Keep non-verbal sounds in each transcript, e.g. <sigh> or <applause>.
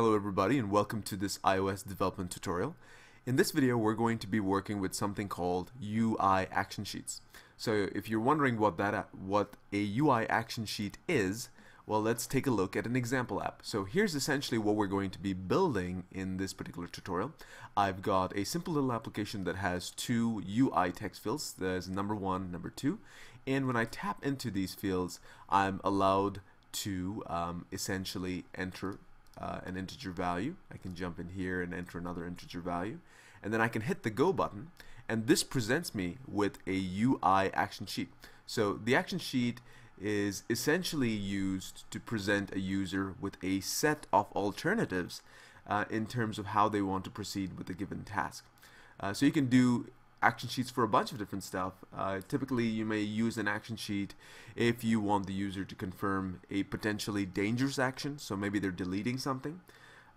Hello everybody and welcome to this iOS development tutorial. In this video we're going to be working with something called UI action sheets. So if you're wondering what that what a UI action sheet is, well let's take a look at an example app. So here's essentially what we're going to be building in this particular tutorial. I've got a simple little application that has two UI text fields. There's number one, number two. And when I tap into these fields, I'm allowed to um, essentially enter uh, an integer value. I can jump in here and enter another integer value. And then I can hit the go button and this presents me with a UI action sheet. So the action sheet is essentially used to present a user with a set of alternatives uh, in terms of how they want to proceed with a given task. Uh, so you can do action sheets for a bunch of different stuff. Uh, typically, you may use an action sheet if you want the user to confirm a potentially dangerous action, so maybe they're deleting something.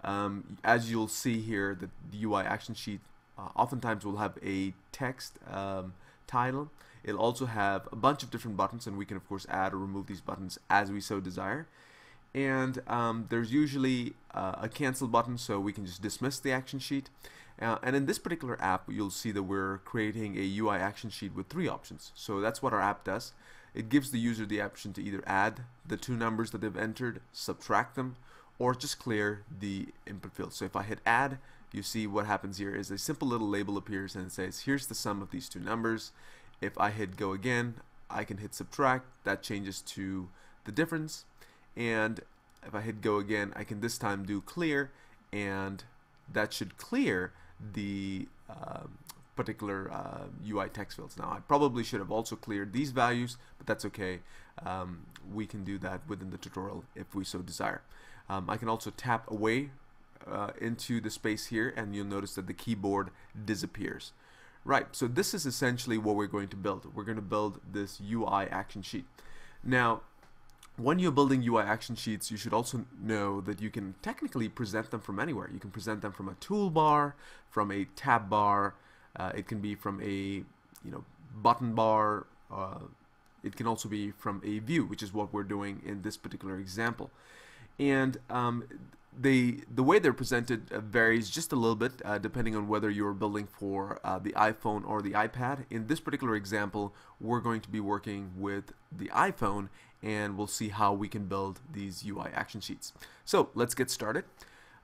Um, as you'll see here, the, UI action sheet uh, oftentimes will have a text um, title. It'll also have a bunch of different buttons, and we can, of course, add or remove these buttons as we so desire. And um, there's usually uh, a cancel button, so we can just dismiss the action sheet. Uh, and in this particular app, you'll see that we're creating a UI action sheet with three options. So that's what our app does. It gives the user the option to either add the two numbers that they've entered, subtract them, or just clear the input field. So if I hit add, you see what happens here is a simple little label appears and it says, here's the sum of these two numbers. If I hit go again, I can hit subtract. That changes to the difference. And if I hit go again, I can this time do clear and that should clear the uh, particular uh, UI text fields. Now I probably should have also cleared these values, but that's okay. Um, we can do that within the tutorial if we so desire. Um, I can also tap away uh, into the space here and you'll notice that the keyboard disappears. Right, so this is essentially what we're going to build. We're going to build this UI action sheet. Now, when you're building UI action sheets, you should also know that you can technically present them from anywhere. You can present them from a toolbar, from a tab bar, uh, it can be from a you know button bar, uh, it can also be from a view, which is what we're doing in this particular example. And um, they the way they're presented uh, varies just a little bit uh, depending on whether you're building for uh, the iPhone or the iPad. In this particular example, we're going to be working with the iPhone and we'll see how we can build these UI action sheets. So let's get started.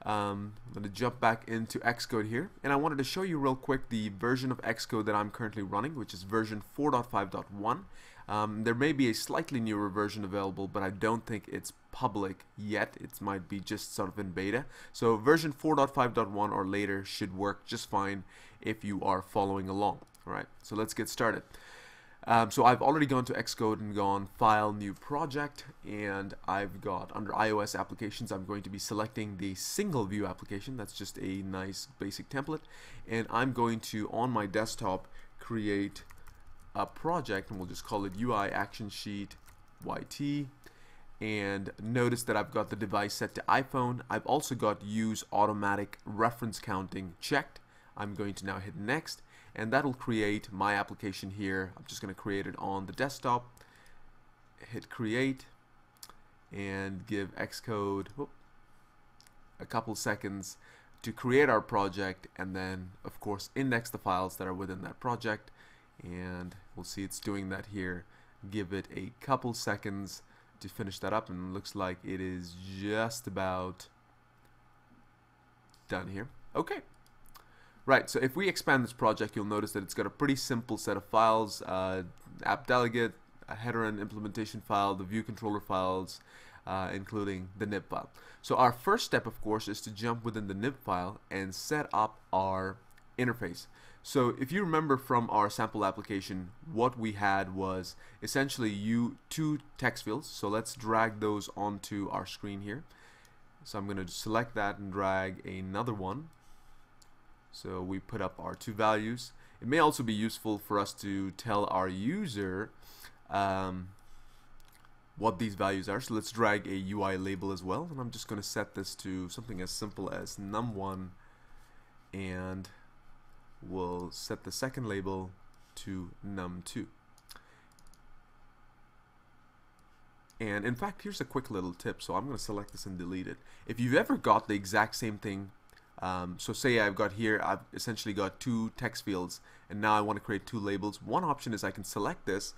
Um, I'm going to jump back into Xcode here and I wanted to show you real quick the version of Xcode that I'm currently running which is version 4.5.1 um, there may be a slightly newer version available, but I don't think it's public yet. It might be just sort of in beta. So version 4.5.1 or later should work just fine if you are following along. All right, so let's get started. Um, so I've already gone to Xcode and gone File, New Project, and I've got under iOS applications, I'm going to be selecting the single view application. That's just a nice basic template, and I'm going to on my desktop create a project and we'll just call it UI action sheet YT and notice that I've got the device set to iPhone. I've also got use automatic reference counting checked. I'm going to now hit next and that'll create my application here. I'm just going to create it on the desktop. Hit create and give Xcode whoop, a couple seconds to create our project and then of course index the files that are within that project and we'll see it's doing that here. Give it a couple seconds to finish that up and looks like it is just about done here. Okay. Right so if we expand this project you'll notice that it's got a pretty simple set of files uh, app delegate a header and implementation file the view controller files uh, including the nib file. So our first step of course is to jump within the nib file and set up our interface so if you remember from our sample application, what we had was essentially you two text fields. So let's drag those onto our screen here. So I'm going to select that and drag another one. So we put up our two values. It may also be useful for us to tell our user um, what these values are. So let's drag a UI label as well. And I'm just going to set this to something as simple as num1 and we'll set the second label to num2. And in fact, here's a quick little tip. So I'm going to select this and delete it. If you've ever got the exact same thing, um, so say I've got here, I've essentially got two text fields, and now I want to create two labels. One option is I can select this,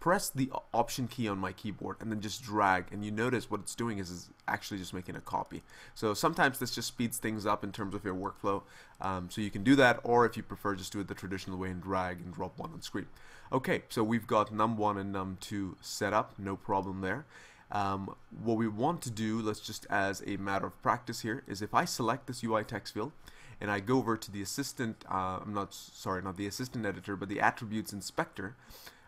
press the option key on my keyboard, and then just drag. And you notice what it's doing is, is actually just making a copy. So sometimes this just speeds things up in terms of your workflow. Um, so you can do that, or if you prefer, just do it the traditional way and drag and drop one on screen. Okay, so we've got num1 and num2 set up, no problem there. Um, what we want to do, let's just as a matter of practice here, is if I select this UI text field and I go over to the assistant, uh, I'm not sorry, not the assistant editor, but the attributes inspector.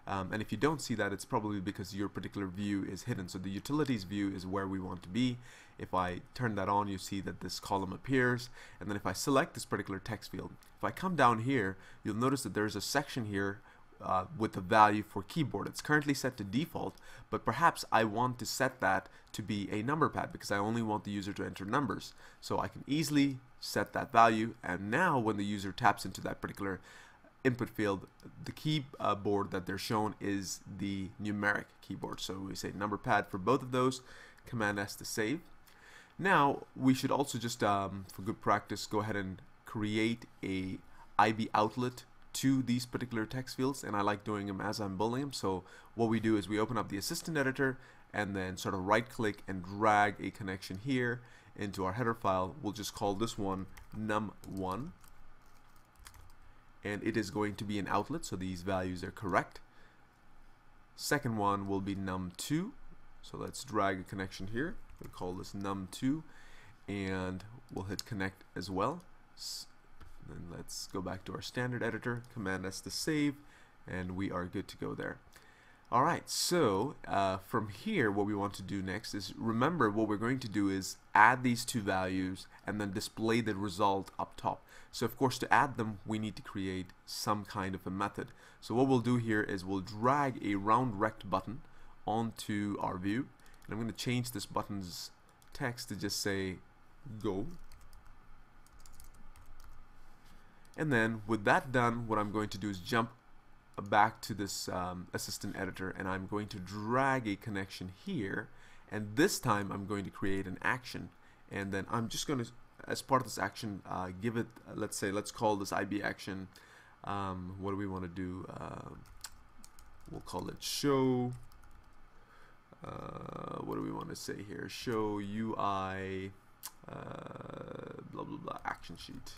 Um, and if you don't see that, it's probably because your particular view is hidden. So the utilities view is where we want to be. If I turn that on, you see that this column appears. And then if I select this particular text field, if I come down here, you'll notice that there's a section here uh, with the value for keyboard. It's currently set to default, but perhaps I want to set that to be a number pad because I only want the user to enter numbers. So I can easily set that value and now when the user taps into that particular input field, the keyboard that they're shown is the numeric keyboard. So we say number pad for both of those, Command S to save. Now we should also just, um, for good practice, go ahead and create a IB outlet to these particular text fields and I like doing them as I'm building them so what we do is we open up the assistant editor and then sort of right click and drag a connection here into our header file we'll just call this one num1 and it is going to be an outlet so these values are correct. Second one will be num2 so let's drag a connection here. We'll call this num2 and we'll hit connect as well. Then let's go back to our standard editor, Command S to save, and we are good to go there. Alright, so uh, from here what we want to do next is remember what we're going to do is add these two values and then display the result up top. So of course to add them we need to create some kind of a method. So what we'll do here is we'll drag a round rect button onto our view and I'm going to change this button's text to just say go And then with that done, what I'm going to do is jump back to this um, assistant editor and I'm going to drag a connection here and this time I'm going to create an action. And then I'm just going to as part of this action uh, give it let's say let's call this IB action. Um, what do we want to do? Uh, we'll call it show. Uh, what do we want to say here? Show UI uh, blah blah blah action sheet.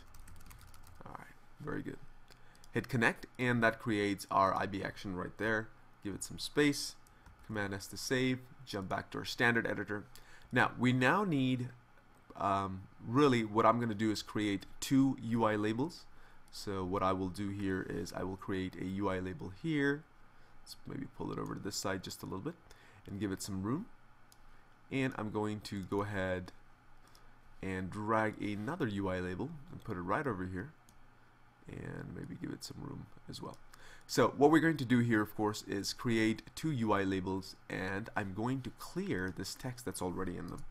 Alright very good. Hit connect and that creates our IB action right there. Give it some space. Command S to save. Jump back to our standard editor. Now we now need um, really what I'm going to do is create two UI labels. So what I will do here is I will create a UI label here. Let's maybe pull it over to this side just a little bit and give it some room. And I'm going to go ahead and drag another UI label and put it right over here and maybe give it some room as well. So what we're going to do here, of course, is create two UI labels, and I'm going to clear this text that's already in them.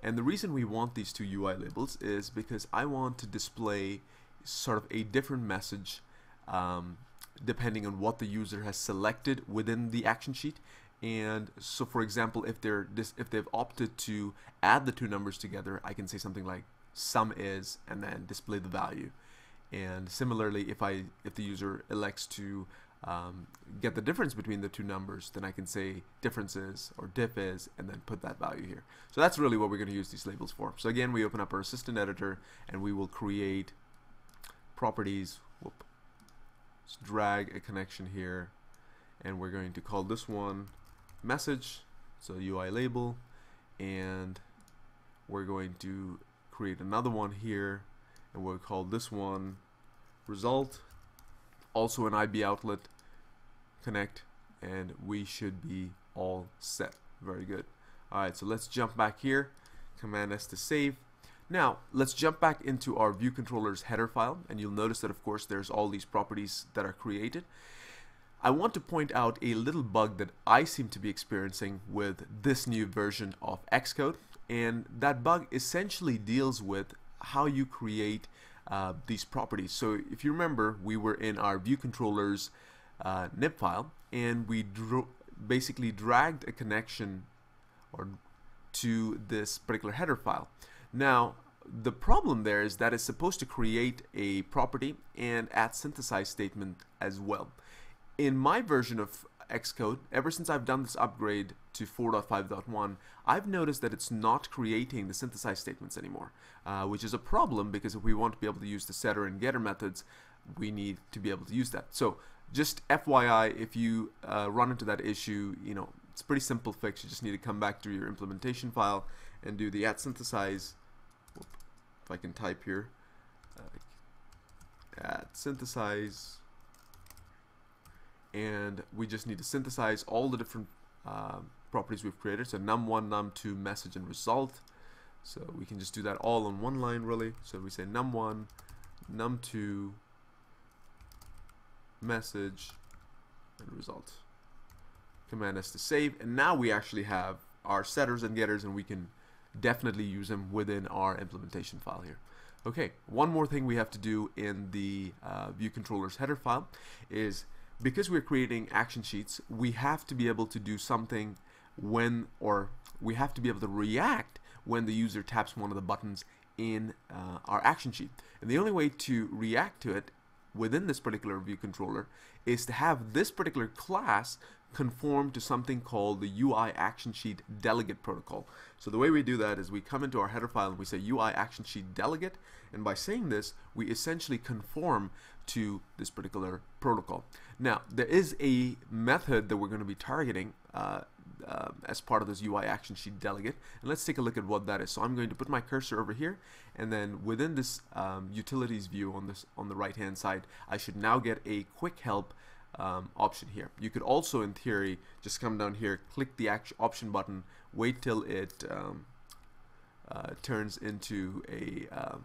And the reason we want these two UI labels is because I want to display sort of a different message um, depending on what the user has selected within the action sheet. And so, for example, if they're if they've opted to add the two numbers together, I can say something like sum is and then display the value and similarly if I if the user elects to um, get the difference between the two numbers then I can say differences or diff is and then put that value here. So that's really what we're going to use these labels for. So again we open up our assistant editor and we will create properties. Whoop, Let's drag a connection here. And we're going to call this one message. So UI label. And we're going to create another one here and we'll call this one result also an IB outlet connect and we should be all set. Very good. Alright so let's jump back here. Command S to save. Now let's jump back into our view controller's header file and you'll notice that of course there's all these properties that are created. I want to point out a little bug that I seem to be experiencing with this new version of Xcode and that bug essentially deals with how you create uh, these properties. So if you remember, we were in our view controllers uh, nib file and we basically dragged a connection or to this particular header file. Now, the problem there is that it's supposed to create a property and add synthesize statement as well. In my version of Xcode, ever since I've done this upgrade to 4.5.1, I've noticed that it's not creating the synthesize statements anymore, uh, which is a problem because if we want to be able to use the setter and getter methods, we need to be able to use that. So just FYI, if you uh, run into that issue, you know, it's pretty simple fix. You just need to come back to your implementation file and do the at synthesize. If I can type here, uh, at synthesize, and we just need to synthesize all the different uh, properties we've created. So num1, num2, message, and result. So we can just do that all on one line, really. So we say num1, num2, message, and result. Command S to save, and now we actually have our setters and getters, and we can definitely use them within our implementation file here. Okay, one more thing we have to do in the uh, view controller's header file is because we're creating action sheets, we have to be able to do something when, or we have to be able to react when the user taps one of the buttons in uh, our action sheet. And the only way to react to it within this particular view controller is to have this particular class conform to something called the UI action sheet delegate protocol. So the way we do that is we come into our header file and we say UI action sheet delegate and by saying this we essentially conform to this particular protocol. Now there is a method that we're going to be targeting uh, uh, as part of this UI action sheet delegate and let's take a look at what that is. So I'm going to put my cursor over here and then within this um, utilities view on this on the right hand side I should now get a quick help um, option here. You could also, in theory, just come down here, click the action option button, wait till it um, uh, turns into a um,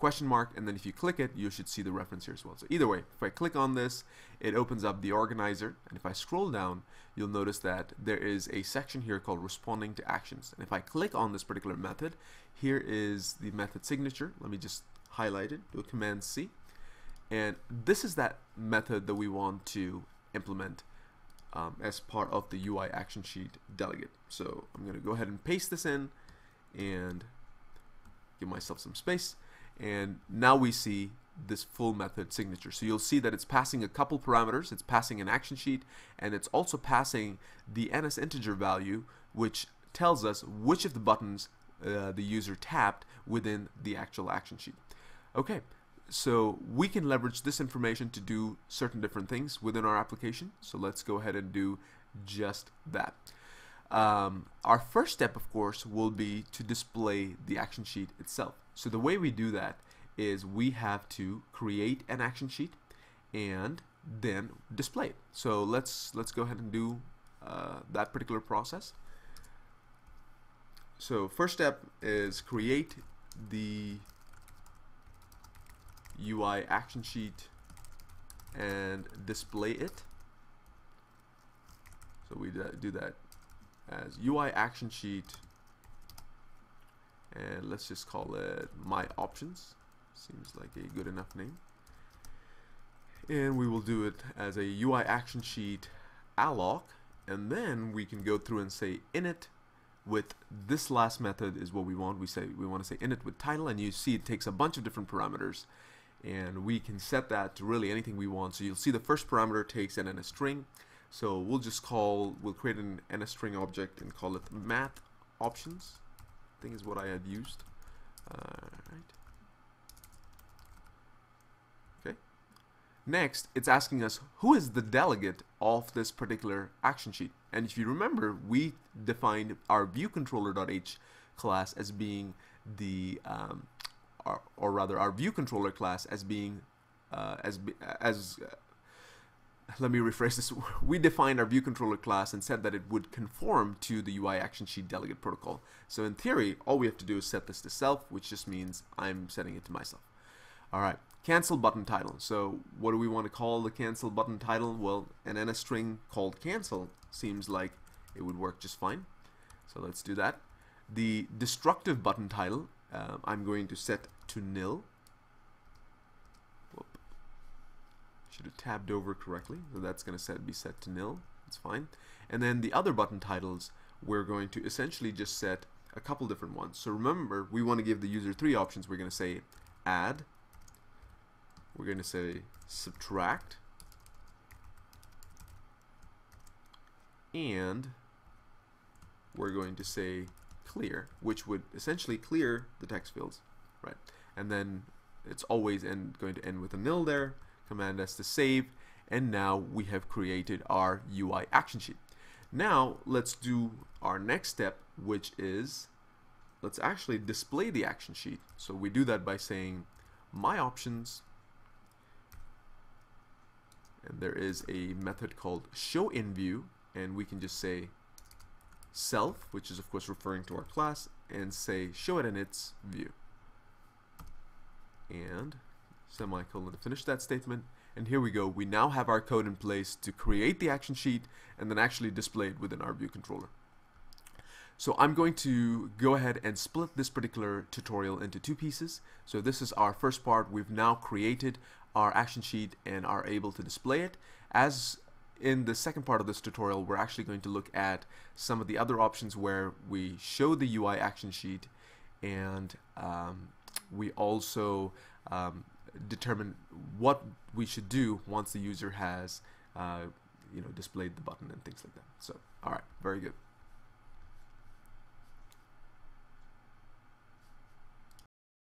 question mark, and then if you click it, you should see the reference here as well. So either way, if I click on this, it opens up the organizer, and if I scroll down, you'll notice that there is a section here called responding to actions. And if I click on this particular method, here is the method signature. Let me just highlight it, do a Command C and this is that method that we want to implement um, as part of the UI action sheet delegate. So I'm going to go ahead and paste this in and give myself some space. And now we see this full method signature. So you'll see that it's passing a couple parameters. It's passing an action sheet and it's also passing the NS integer value which tells us which of the buttons uh, the user tapped within the actual action sheet. Okay, so we can leverage this information to do certain different things within our application. So let's go ahead and do just that. Um, our first step, of course, will be to display the action sheet itself. So the way we do that is we have to create an action sheet and then display it. So let's let's go ahead and do uh, that particular process. So first step is create the UI action sheet and display it. So we do that as UI action sheet and let's just call it my options. Seems like a good enough name. And we will do it as a UI action sheet alloc and then we can go through and say init with this last method is what we want. We say we want to say init with title and you see it takes a bunch of different parameters and we can set that to really anything we want. So you'll see the first parameter takes an NS string. So we'll just call, we'll create an NS string object and call it math options. I think is what I had used. Uh. Okay. Next, it's asking us who is the delegate of this particular action sheet. And if you remember, we defined our viewcontroller.h class as being the um, or, or rather our view controller class as being uh, as as let me rephrase this. <laughs> We defined our view controller class and said that it would conform to the UI action sheet delegate protocol. So in theory, all we have to do is set this to self, which just means I'm setting it to myself. All right, cancel button title. So what do we want to call the cancel button title? Well, an NS string called cancel seems like it would work just fine. So let's do that. The destructive button title um, I'm going to set to nil. Whoop. Should have tabbed over correctly. So that's going to set be set to nil. It's fine. And then the other button titles, we're going to essentially just set a couple different ones. So remember, we want to give the user three options. We're going to say add, we're going to say subtract, and we're going to say clear, which would essentially clear the text fields, right? And then it's always end, going to end with a nil there, command S to save, and now we have created our UI action sheet. Now let's do our next step, which is let's actually display the action sheet. So we do that by saying my options and there is a method called show in view and we can just say self which is of course referring to our class and say show it in its view and semicolon to finish that statement and here we go we now have our code in place to create the action sheet and then actually display it within our view controller so I'm going to go ahead and split this particular tutorial into two pieces. So this is our first part. We've now created our action sheet and are able to display it. As in the second part of this tutorial, we're actually going to look at some of the other options where we show the UI action sheet and um, we also um, determine what we should do once the user has uh, you know displayed the button and things like that. So, all right, very good.